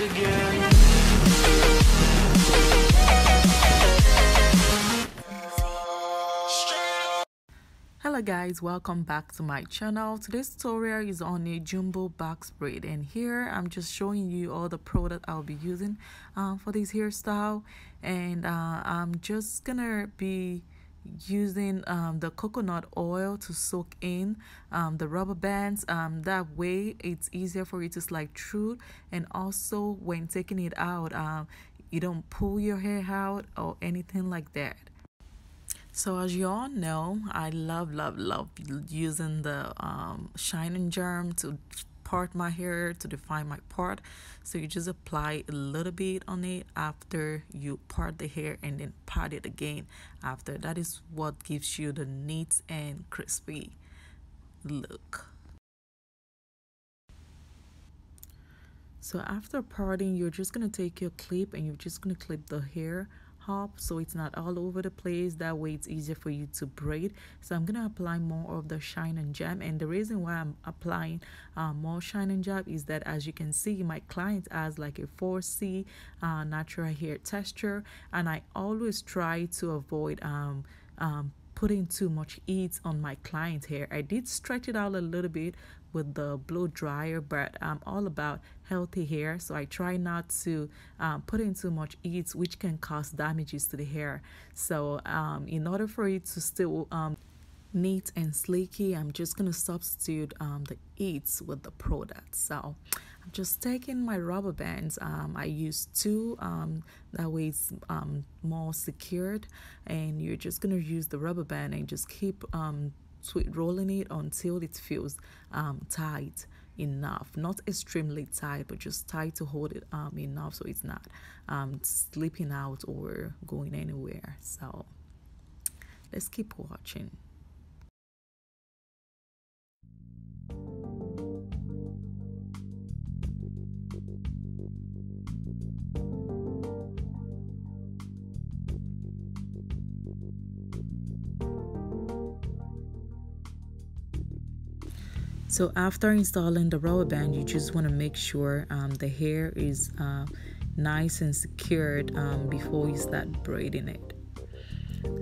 again. hello guys. Welcome back to my channel. Today's tutorial is on a jumbo box braid. And here i'm just showing you all the product i'll be using uh, for this hairstyle. And uh, i'm just gonna be using um, the coconut oil to soak in um, the rubber bands um, that way it's easier for you to slide through. And also when taking it out um, you don't pull your hair out or anything like that. So as you all know, I love, love, love using the um, Shine and Jam to part my hair to define my part. So you just apply a little bit on it after you part the hair and then part it again after. That is what gives you the neat and crispy look. So after parting, you're just going to take your clip and you're just going to clip the hair up so it's not all over the place. That way it's easier for you to braid. So i'm gonna apply more of the shine and jam and the reason why i'm applying uh, more shine and jam is that as you can see my client has like a 4c uh, natural hair texture. And i always try to avoid um, um, putting too much heat on my client hair. I did stretch it out a little bit with the blow dryer, but I'm all about healthy hair, so I try not to um, put in too much heat, which can cause damages to the hair. So um, in order for it to still um, neat and sleeky, I'm just gonna substitute um, the heats with the product. So I'm just taking my rubber bands. Um, I use two, um, that way it's um, more secured. And you're just going to use the rubber band and just keep um, rolling it until it feels um, tight enough. Not extremely tight but just tight to hold it um enough so it's not um slipping out or going anywhere. So let's keep watching So after installing the rubber band, you just want to make sure um, the hair is uh, nice and secured um, before you start braiding it.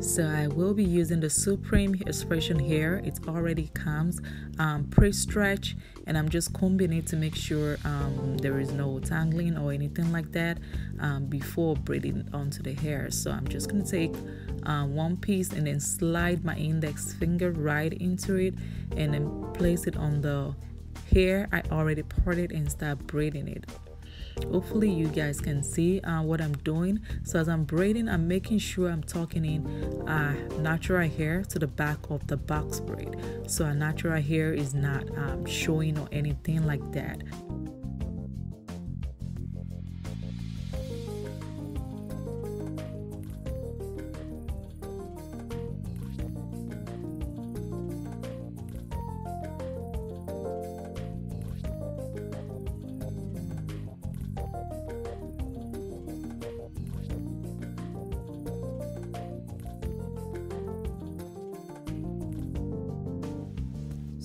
So I will be using the Supreme Expression hair. It already comes um, pre-stretched and I'm just combing it to make sure um, there is no tangling or anything like that um, before braiding onto the hair. So I'm just going to take uh, one piece and then slide my index finger right into it and then place it on the hair I already parted and start braiding it. Hopefully you guys can see uh, what I'm doing. So as I'm braiding I'm making sure I'm tucking in uh, natural hair to the back of the box braid. So a natural hair is not um, showing or anything like that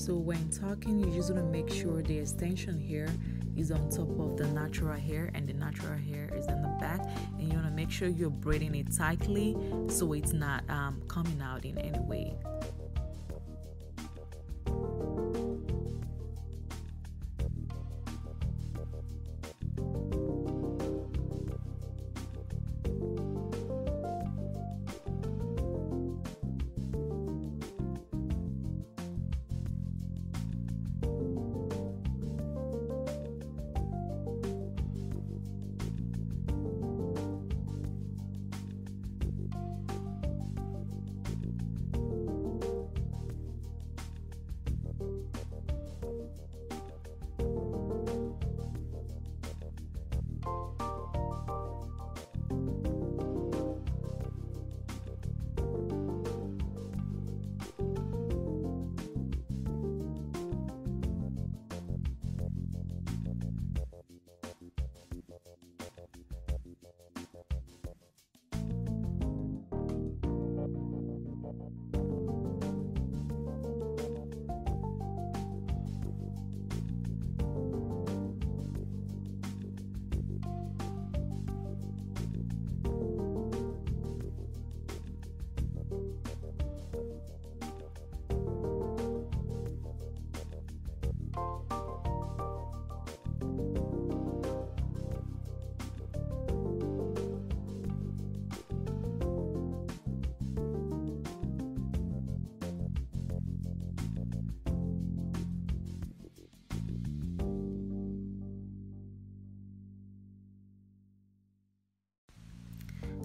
So when talking, you just want to make sure the extension here is on top of the natural hair and the natural hair is in the back and you want to make sure you're braiding it tightly so it's not um, coming out in any way.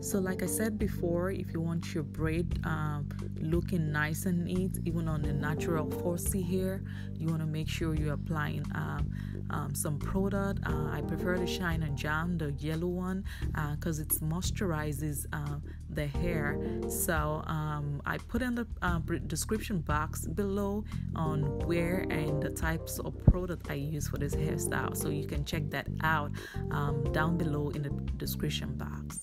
So, like I said before, if you want your braid um, looking nice and neat, even on the natural 4C hair, you want to make sure you're applying um, um, some product. Uh, I prefer the Shine and Jam, the yellow one, because uh, it moisturizes uh, the hair. So um, I put in the uh, description box below on where and the types of product I use for this hairstyle. So you can check that out um, down below in the description box.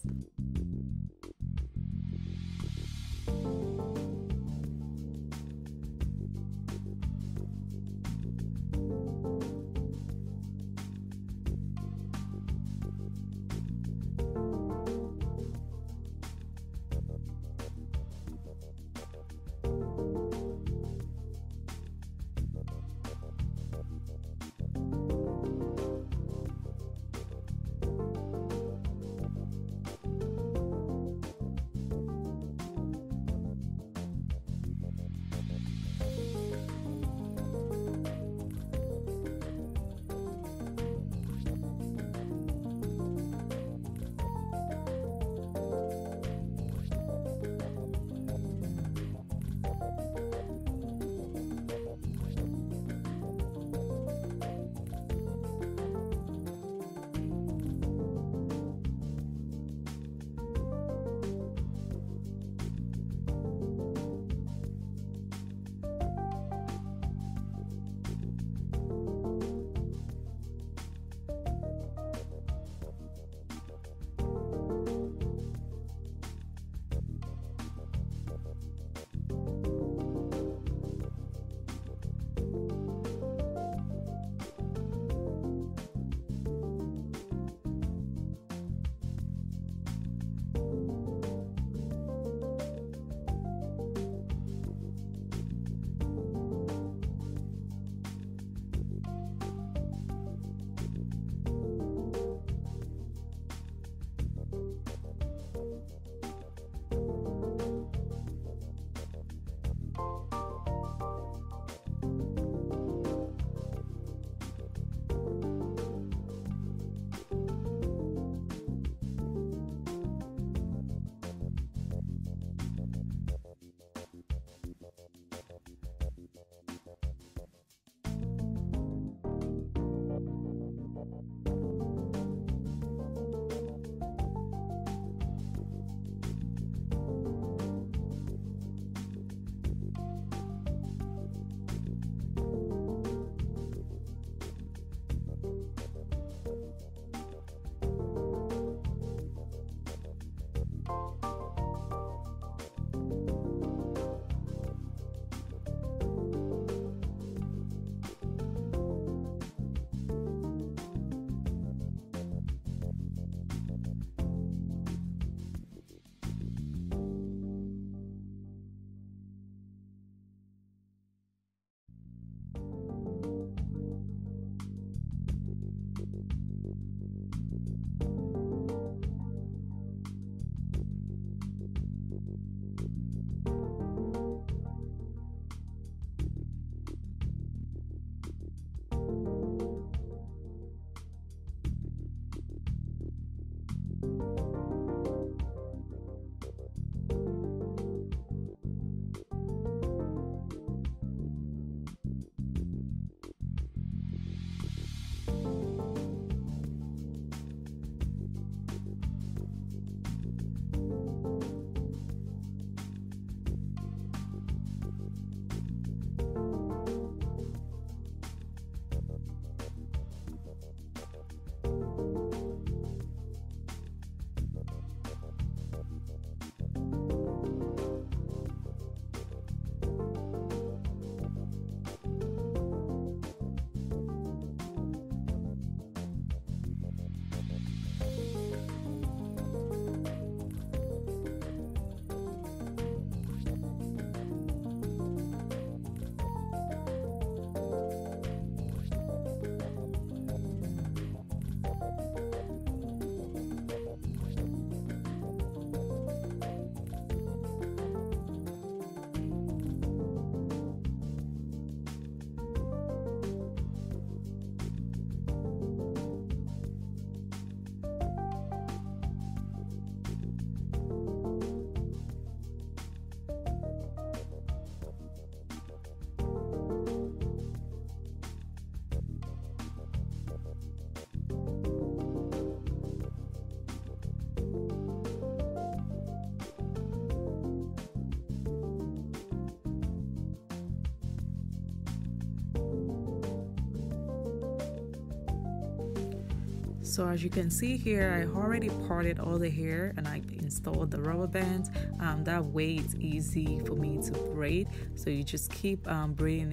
So as you can see here I already parted all the hair and I installed the rubber bands. Um, that way it's easy for me to braid. So you just keep um, braiding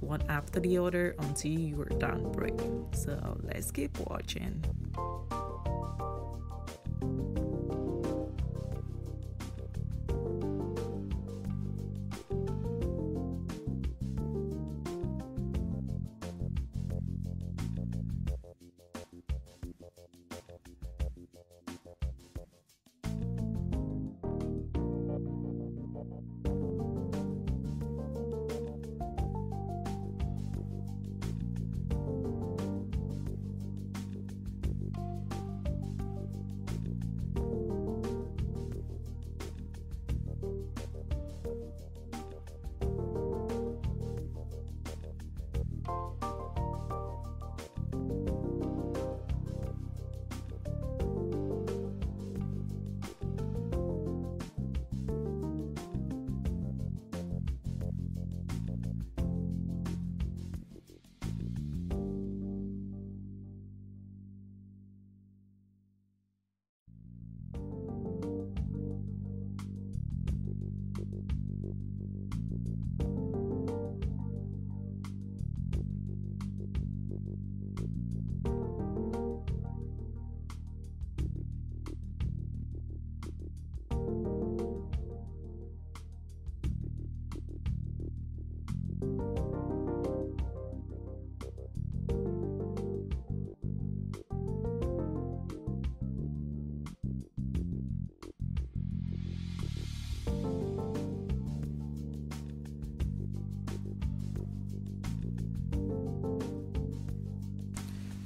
one after the other until you're done braiding. So let's keep watching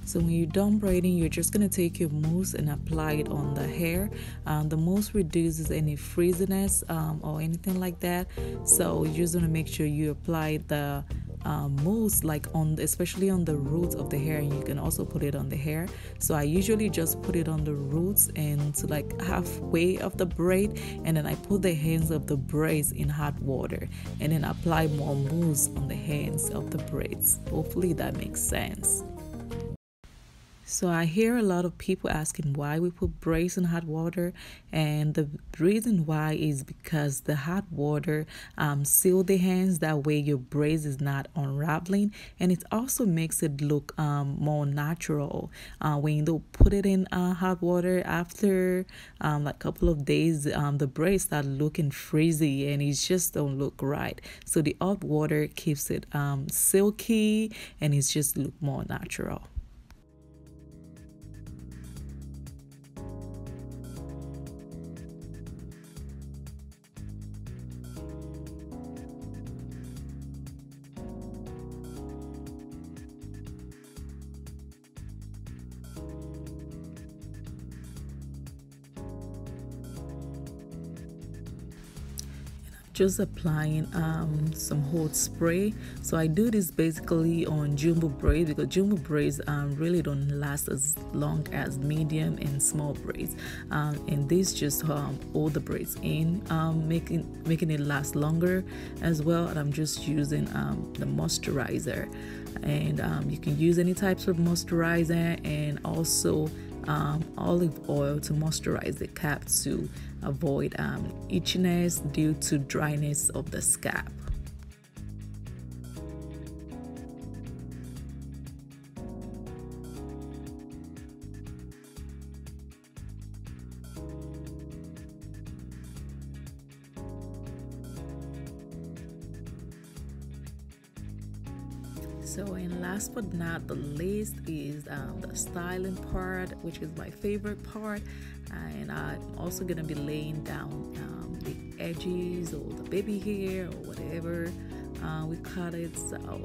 So when you're done braiding, you're just gonna take your mousse and apply it on the hair. Um, the mousse reduces any frizziness um, or anything like that. So you're just want to make sure you apply the um, mousse like on especially on the roots of the hair and you can also put it on the hair so i usually just put it on the roots and to like halfway of the braid and then i put the ends of the braids in hot water and then apply more mousse on the ends of the braids hopefully that makes sense so I hear a lot of people asking why we put braids in hot water, and the reason why is because the hot water um, seal the hands. That way your braids is not unraveling, and it also makes it look um, more natural. Uh, when you put it in uh, hot water after um, a couple of days, um, the braids start looking frizzy, and it just don't look right. So the hot water keeps it um, silky, and it just look more natural. Just applying um, some hot spray. So I do this basically on jumbo braids because jumbo braids um, really don't last as long as medium and small braids. Um, and this just um, hold the braids in um, making making it last longer as well. And I'm just using um, the moisturizer. And you can use any types of moisturizer and also um, olive oil to moisturize the cap to avoid um, itchiness due to dryness of the scalp. So, and last but not the least is um, the styling part, which is my favorite part. And I'm also gonna be laying down um, the edges or the baby hair or whatever uh, we cut it. So,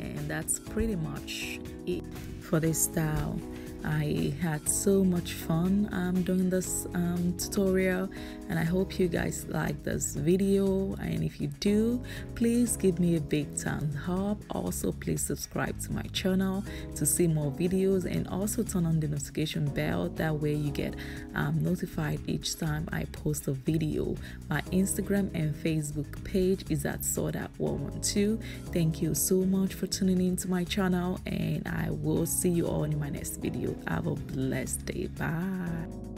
and that's pretty much it for this style. I had so much fun um, doing this um, tutorial and I hope you guys like this video. And if you do please give me a big thumbs up. Also please subscribe to my channel to see more videos and also turn on the notification bell. That way you get um, notified each time I post a video. My Instagram and Facebook page is at soughtout112 thank you so much for tuning in to my channel and I will see you all in my next video you. Have a blessed day. Bye